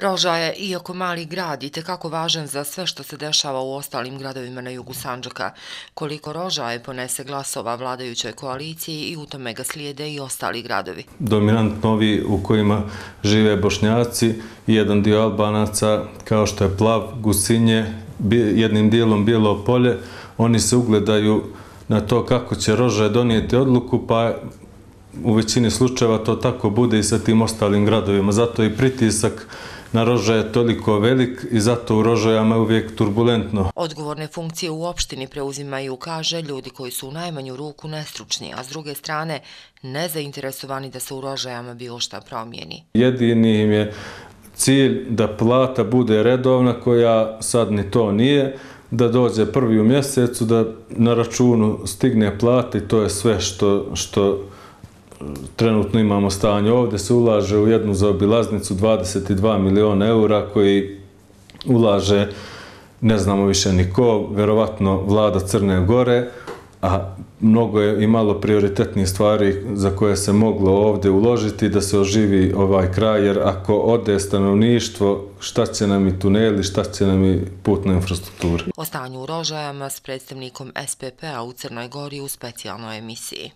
Roža je, iako mali grad, i tekako važan za sve što se dešava u ostalim gradovima na jugu Sanđaka. Koliko Roža je ponese glasova vladajućoj koaliciji i u tome ga slijede i ostali gradovi. Dominantno ovi u kojima žive bošnjaci i jedan dio albanaca, kao što je Plav, Gusinje, jednim dijelom Bijelo polje, oni se ugledaju na to kako će Roža donijeti odluku, pa u većini slučajeva to tako bude i sa tim ostalim gradovima. Zato i pritisak na roža je toliko velik i zato u rožajama je uvijek turbulentno. Odgovorne funkcije u opštini preuzimaju, kaže, ljudi koji su u najmanju ruku nestručni, a s druge strane nezainteresovani da se u rožajama bilo šta promijeni. Jedini im je cilj da plata bude redovna, koja sad ni to nije, da dođe prvi u mjesecu, da na računu stigne plata i to je sve što, što trenutno imamo stanje ovdje, se ulaže u jednu zaobilaznicu 22 miliona eura koji ulaže, ne znamo više niko, verovatno vlada Crne Gore, a mnogo je imalo prioritetnih stvari za koje se moglo ovdje uložiti da se oživi ovaj kraj, jer ako ode stanovništvo, šta će nam i tuneli, šta će nam i putna infrastruktura. O stanju u Rožajama s predstavnikom SPP-a u Crnoj Gori u specijalnoj emisiji.